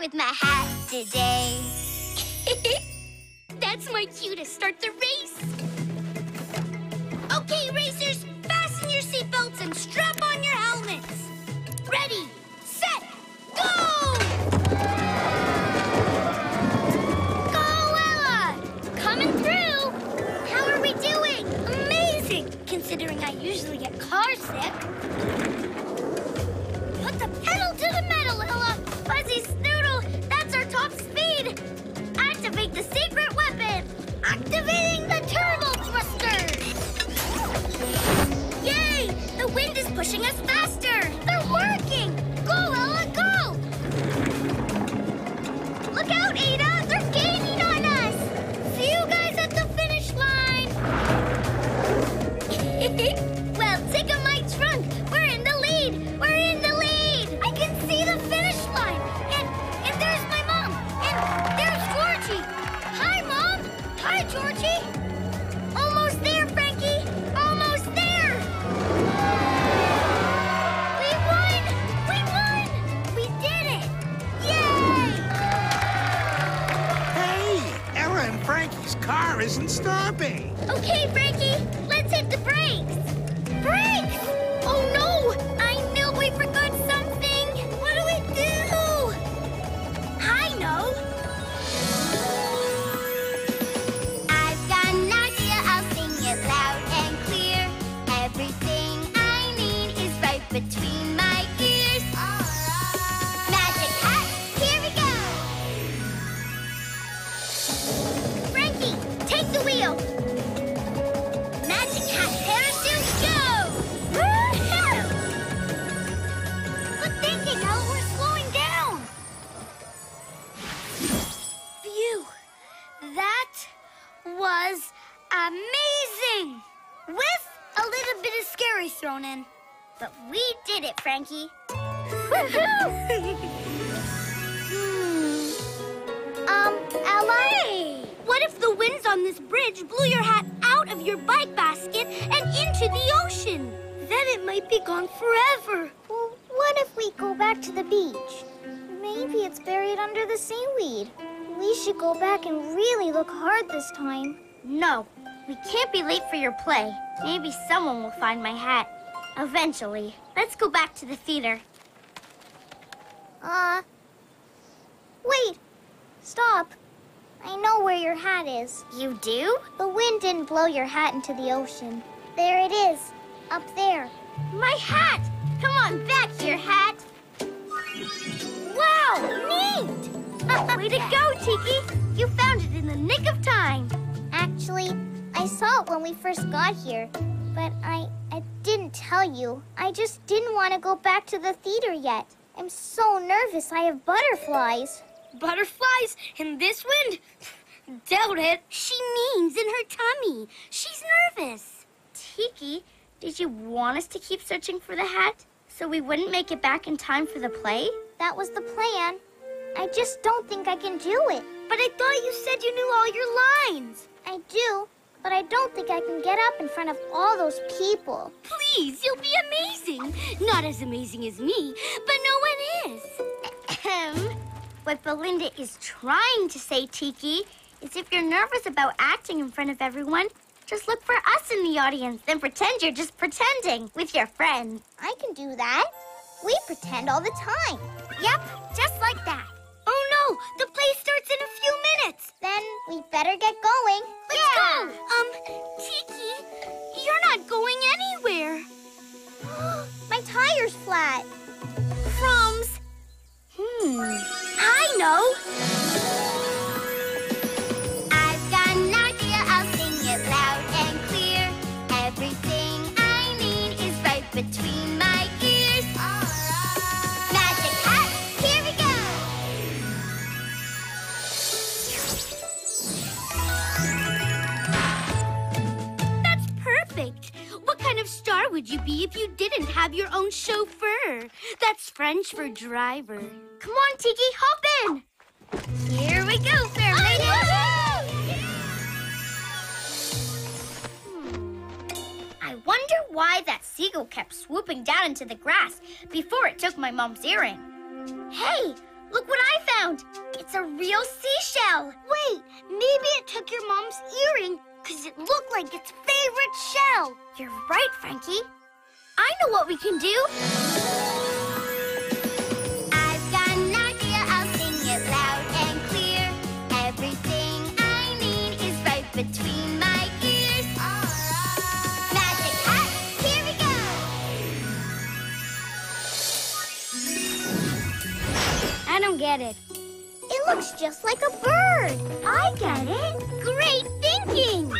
with my hat today. That's my cue to start the race. Okay, racers, fasten your seatbelts and strap on your helmets. Ready, set, go! Go, Ella! Coming through! How are we doing? Amazing, considering I usually get car sick. Pushing us faster! Isn't stopping. Okay, take into the ocean? Then it might be gone forever. Well, what if we go back to the beach? Maybe it's buried under the seaweed. We should go back and really look hard this time. No, we can't be late for your play. Maybe someone will find my hat. Eventually. Let's go back to the theater. Uh. Wait! Stop! I know where your hat is. You do? The wind didn't blow your hat into the ocean. There it is, up there. My hat! Come on back here, hat! Wow, neat! Way to go, Tiki! You found it in the nick of time. Actually, I saw it when we first got here, but I, I didn't tell you. I just didn't want to go back to the theater yet. I'm so nervous. I have butterflies. Butterflies in this wind? Doubt it. She means in her tummy. She's nervous. Tiki, did you want us to keep searching for the hat so we wouldn't make it back in time for the play? That was the plan. I just don't think I can do it. But I thought you said you knew all your lines. I do, but I don't think I can get up in front of all those people. Please, you'll be amazing. Not as amazing as me, but no one is. What Belinda is trying to say, Tiki, is if you're nervous about acting in front of everyone, just look for us in the audience, then pretend you're just pretending with your friends. I can do that. We pretend all the time. Yep, just like that. Oh no, the play starts in a few minutes. Then we better get going. Let's yeah. go. Um, Tiki, you're not going anywhere. My tire's flat. Crumbs. Hmm. I know. Star would you be if you didn't have your own chauffeur? That's French for driver. Come on, Tiki, hop in. Here we go, fair lady. Hmm. I wonder why that seagull kept swooping down into the grass before it took my mom's earring. Hey, Look what I found. It's a real seashell. Wait, maybe it took your mom's earring because it looked like its favorite shell. You're right, Frankie. I know what we can do. I've got an idea, I'll sing it loud and clear. Everything I need is right between my ears. Magic hat, here we go! I don't get it. It looks just like a bird. I get it. Great thinking.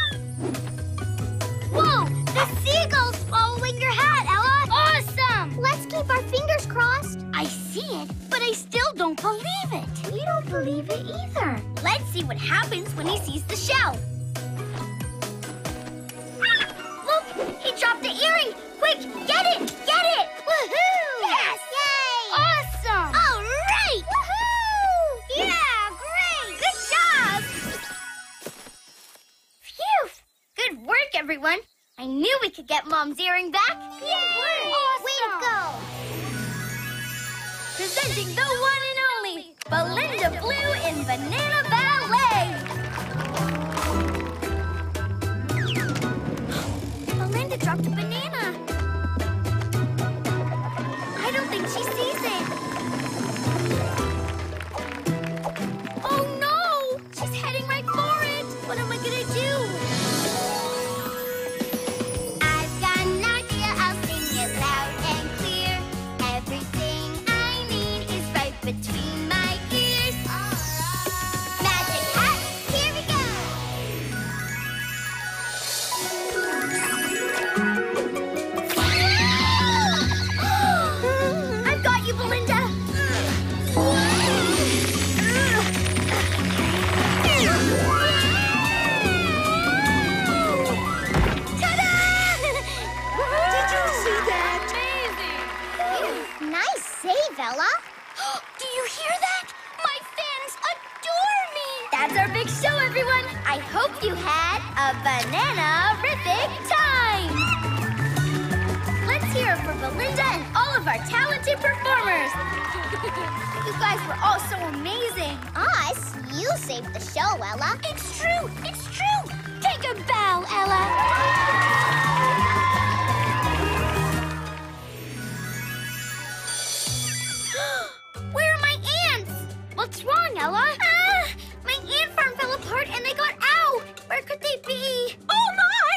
Whoa, the seagull's following your hat, Ella. Awesome. Let's keep our fingers crossed. I see it, but I still don't believe it. We don't believe it either. Let's see what happens when he sees the shell. Look, he dropped the earring. Quick, get it, we could get Mom's earring back. Yay! Awesome! Way to go! Presenting the one and only Belinda Blue in Banana Ballet. Belinda dropped a banana. I don't think she sees it. Oh no! She's heading right for it. What am I gonna do? Save, Ella. Do you hear that? My fans adore me. That's our big show, everyone. I hope you had a banana-rific time. Let's hear it for Belinda and all of our talented performers. you guys were all so amazing. Us? You saved the show, Ella. It's true. It's true. Take a bow, Ella. What's Ella? Ah, my ant farm fell apart and they got out. Where could they be? Oh my!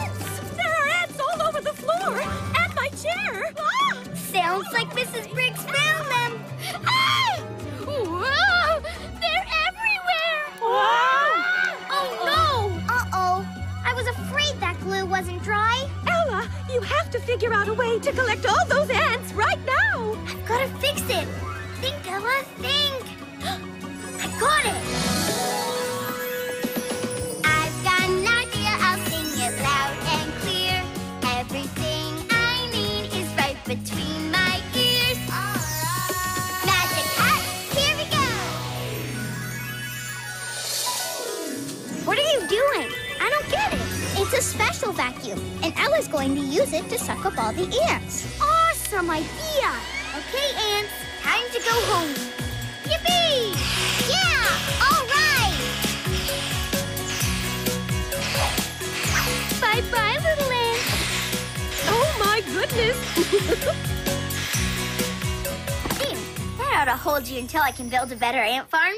Ants! There are ants all over the floor and my chair. Ah! Sounds like Mrs. Briggs found them. Ah! Whoa! They're everywhere. Oh no! Uh-oh. I was afraid that glue wasn't dry. Ella, you have to figure out a way to collect all those ants Think, Ella, think. I got it. I've got an idea, I'll sing it loud and clear. Everything I need is right between my ears. Magic hat, here we go! What are you doing? I don't get it. It's a special vacuum, and Ella's going to use it to suck up all the ants. Awesome idea. Okay, ants, to go home. Yippee! Yeah! All right! Bye-bye, little ants. Oh my goodness. There, that ought to hold you until I can build a better ant farm.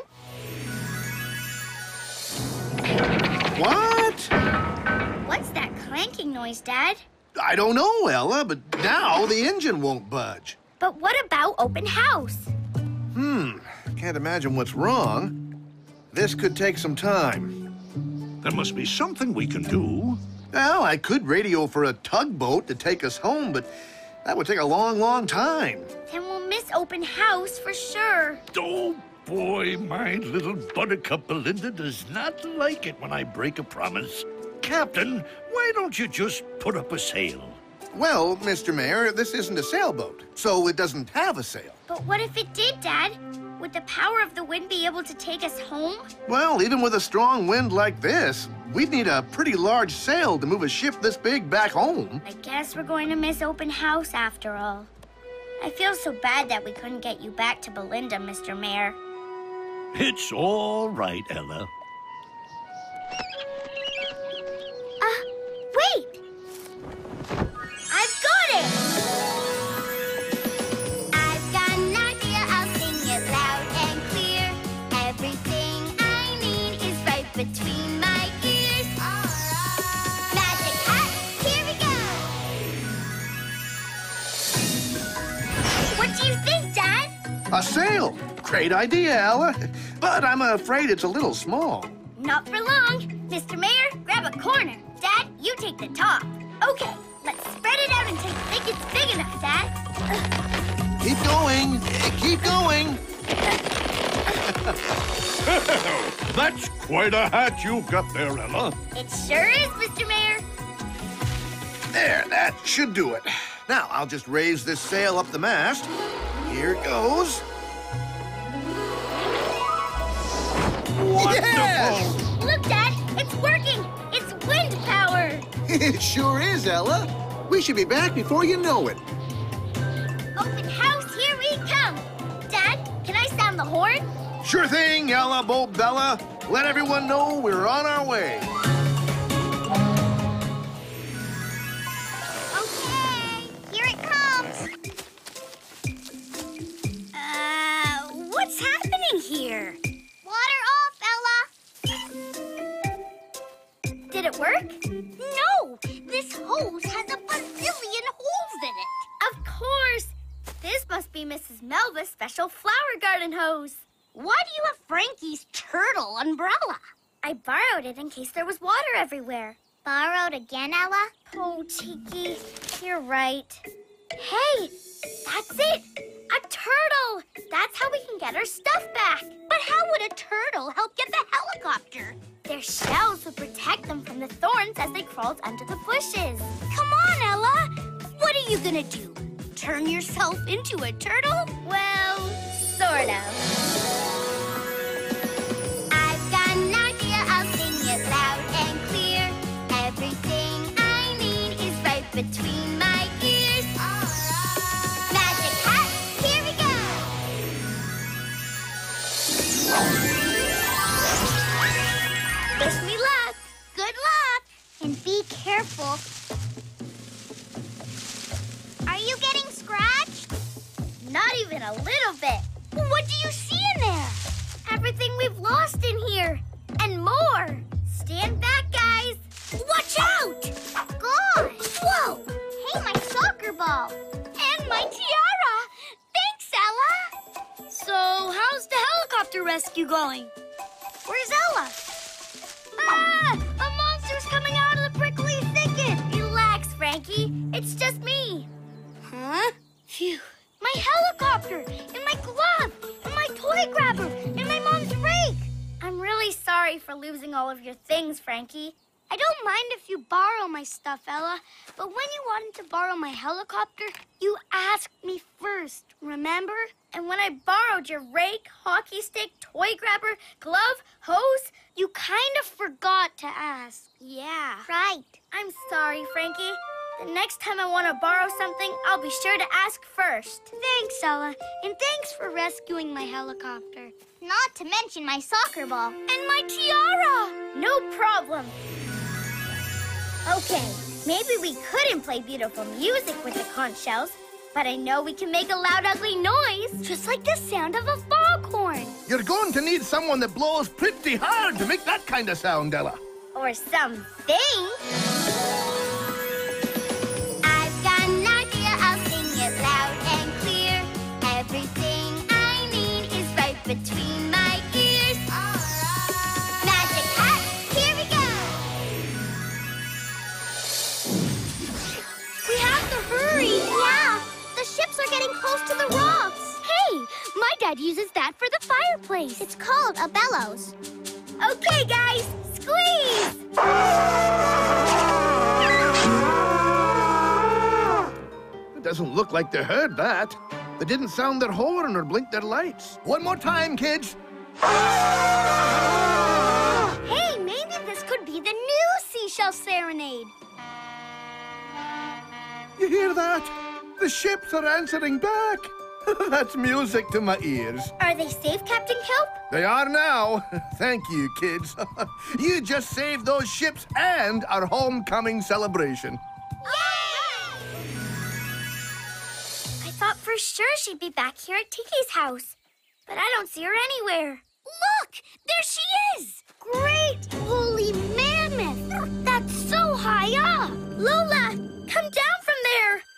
What? What's that clanking noise, Dad? I don't know, Ella, but now the engine won't budge. But what about open house? Hmm, can't imagine what's wrong. This could take some time. There must be something we can do. Well, I could radio for a tugboat to take us home, but that would take a long, long time. Then we'll miss open house for sure. Oh, boy, my little buttercup Belinda does not like it when I break a promise. Captain, why don't you just put up a sail? Well, Mr. Mayor, this isn't a sailboat, so it doesn't have a sail. But what if it did, Dad? Would the power of the wind be able to take us home? Well, even with a strong wind like this, we'd need a pretty large sail to move a ship this big back home. I guess we're going to miss open house after all. I feel so bad that we couldn't get you back to Belinda, Mr. Mayor. It's all right, Ella. Uh, wait! Great idea, Ella. But I'm afraid it's a little small. Not for long. Mr. Mayor, grab a corner. Dad, you take the top. Okay, let's spread it out until you think it's big enough, Dad. Keep going. Keep going. That's quite a hat you've got there, Ella. It sure is, Mr. Mayor. There, that should do it. Now, I'll just raise this sail up the mast. Here it goes. Yes! Look, Dad, it's working. It's wind power. It sure is, Ella. We should be back before you know it. Open house, here we come. Dad, can I sound the horn? Sure thing, Ella Bo Bella. Let everyone know we're on our way. Why do you have Frankie's turtle umbrella? I borrowed it in case there was water everywhere. Borrowed again, Ella? Oh, Tiki, you're right. Hey, that's it! A turtle! That's how we can get our stuff back. But how would a turtle help get the helicopter? Their shells would protect them from the thorns as they crawled under the bushes. Come on, Ella! What are you gonna do? Turn yourself into a turtle? Well, sort of. I've got an idea, I'll sing it loud and clear. Everything I need is right between of your things, Frankie. I don't mind if you borrow my stuff, Ella, but when you wanted to borrow my helicopter, you asked me first, remember? And when I borrowed your rake, hockey stick, toy grabber, glove, hose, you kind of forgot to ask. Yeah. Right. I'm sorry, Frankie. The next time I want to borrow something, I'll be sure to ask first. Thanks, Ella. And thanks for rescuing my helicopter. Not to mention my soccer ball. And my tiara! No problem. Okay, maybe we couldn't play beautiful music with the conch shells, but I know we can make a loud, ugly noise, just like the sound of a foghorn. You're going to need someone that blows pretty hard to make that kind of sound, Ella. Or something. Close to the rocks. Hey, my dad uses that for the fireplace. It's called a bellows. Okay, guys, squeeze! It doesn't look like they heard that. They didn't sound their horn or blink their lights. One more time, kids. Hey, maybe this could be the new seashell serenade. You hear that? The ships are answering back. That's music to my ears. Are they safe, Captain Kelp? They are now. Thank you, kids. you just saved those ships and our homecoming celebration. Yay! I thought for sure she'd be back here at Tiki's house. But I don't see her anywhere. Look! There she is! Great holy mammoth! That's so high up! Lola, come down!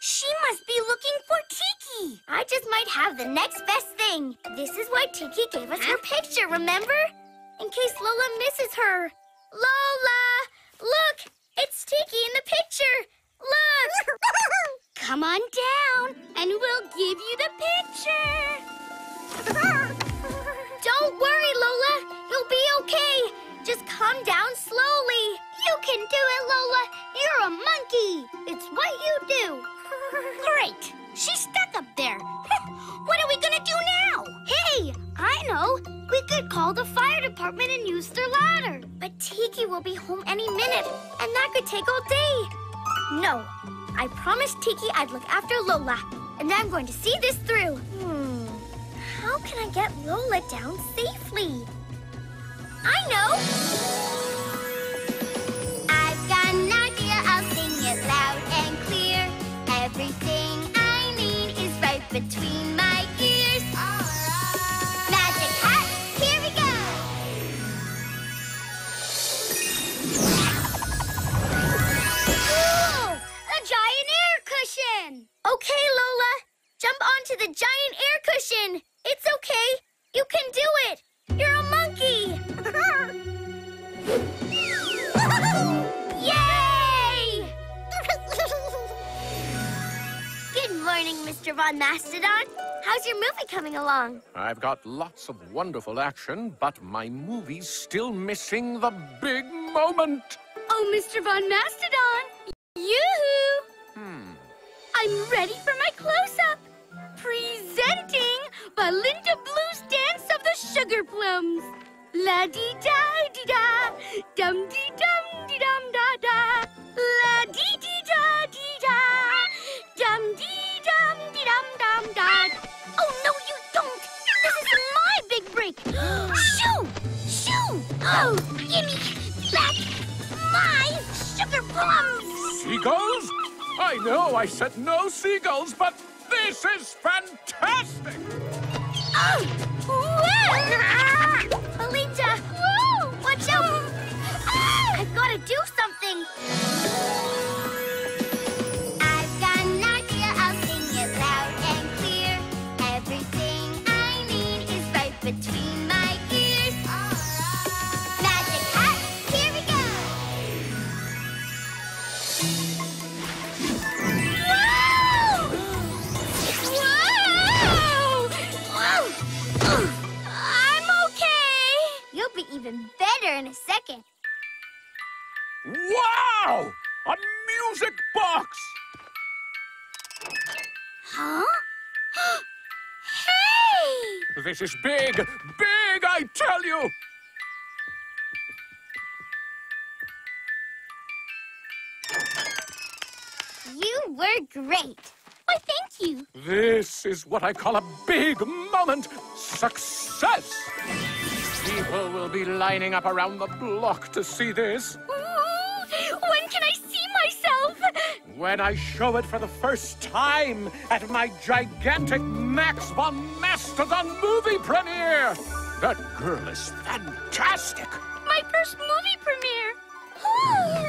She must be looking for Tiki! I just might have the next best thing. This is why Tiki gave us her picture, remember? In case Lola misses her. Lola! Look! It's Tiki in the picture! Look! Come on down, and we'll give you the picture. Don't worry, Lola. You'll be okay. Just come down slowly. You can do it, Lola. You're a monkey. It's what you do. Great. She's stuck up there. what are we gonna do now? Hey, I know. We could call the fire department and use their ladder. But Tiki will be home any minute, and that could take all day. No, I promised Tiki I'd look after Lola, and I'm going to see this through. Hmm, how can I get Lola down safely? I know! Between my ears. Magic hat, here we go! Whoa! A giant air cushion! Okay, Lola. Jump onto the giant air cushion. Mr. Von Mastodon. How's your movie coming along? I've got lots of wonderful action, but my movie's still missing the big moment. Oh, Mr. Von Mastodon! Yoo-hoo! Hmm. I'm ready for my close-up! Presenting Belinda Blue's Dance of the Sugar Plums! La-dee-da-dee-da, dum-dee-dum-dee-dum-da-da, I know I said no seagulls, but this is fantastic! Oh! Whoa! Whoa! Watch out! Ah, I've got to do something! This is big, big, I tell you! You were great. Why, thank you. This is what I call a big moment. Success! People will be lining up around the block to see this. Ooh, when can I see myself? When I show it for the first time at my gigantic Max von to the movie premiere! That girl is fantastic! My first movie premiere!